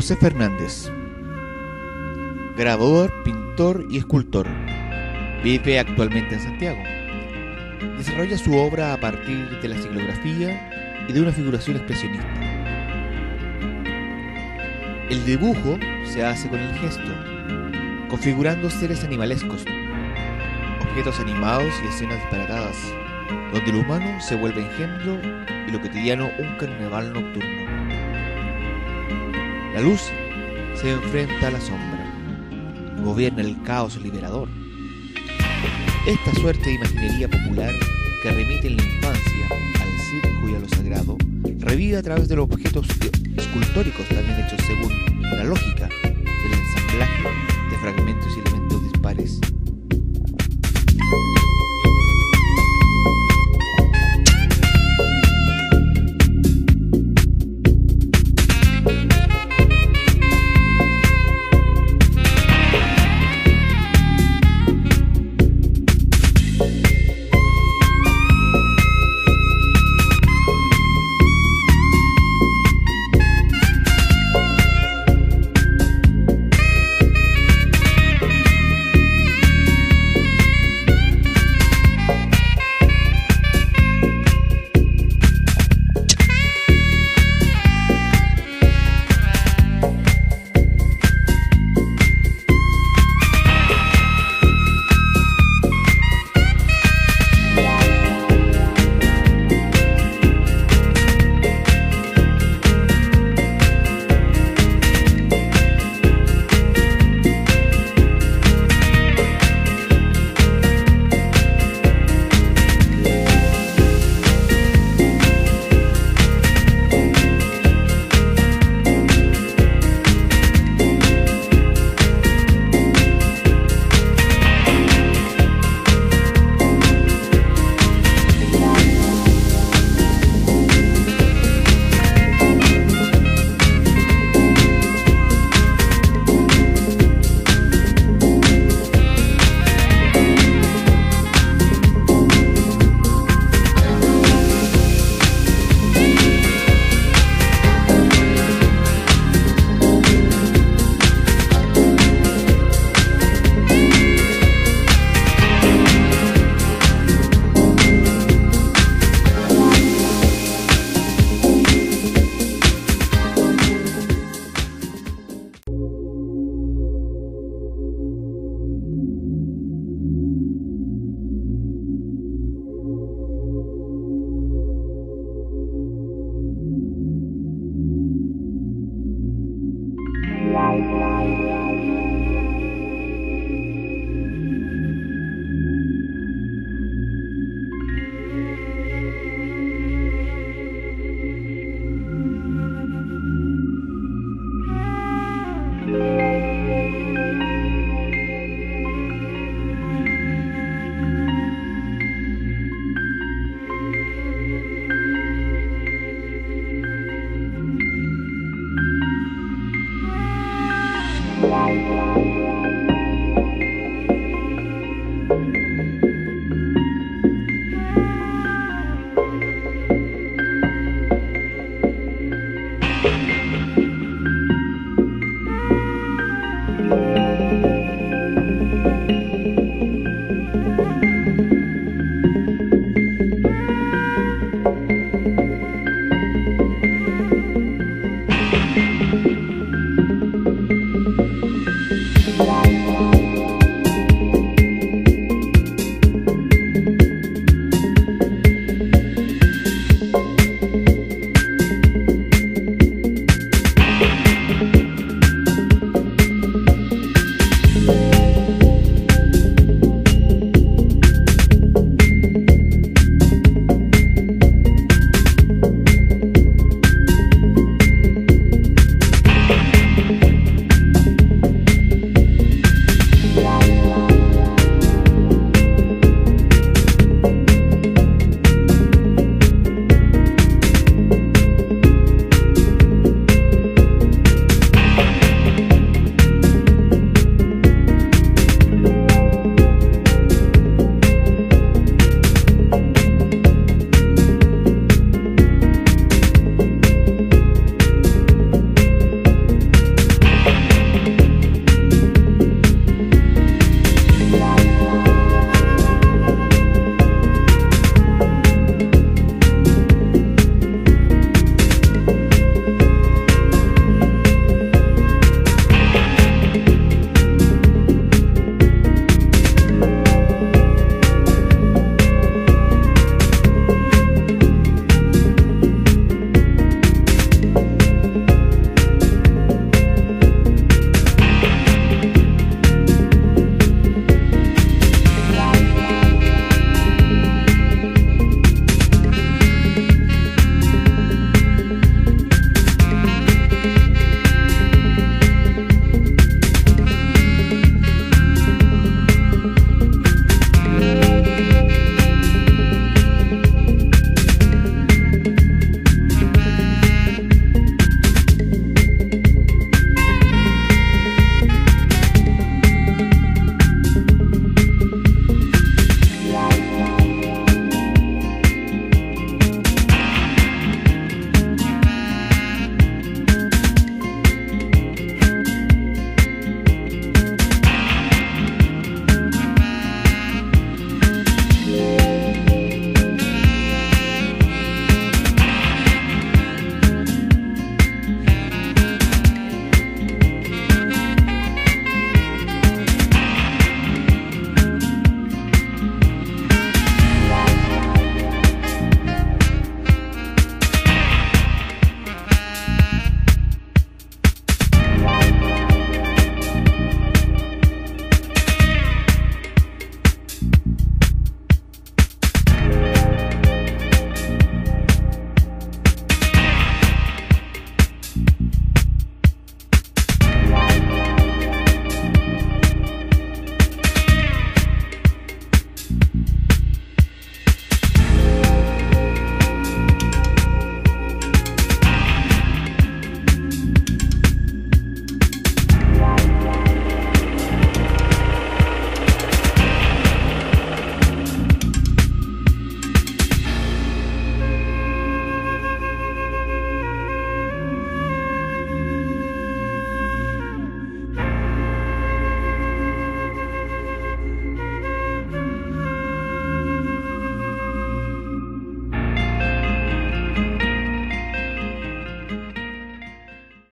José Fernández. Grabador, pintor y escultor. Vive actualmente en Santiago. Desarrolla su obra a partir de la ciclografía, y de una figuración expresionista. El dibujo se hace con el gesto, configurando seres animalescos, objetos animados y escenas disparatadas, donde lo humano se vuelve engendro y lo cotidiano un carnaval nocturno. La luz se enfrenta a la sombra, gobierna el caos liberador. Esta suerte de imaginería popular que remite en la infancia al circo y a lo sagrado, revive a través de los objetos escultóricos también hechos según la lógica del ensamblaje de fragmentos y elementos dispares.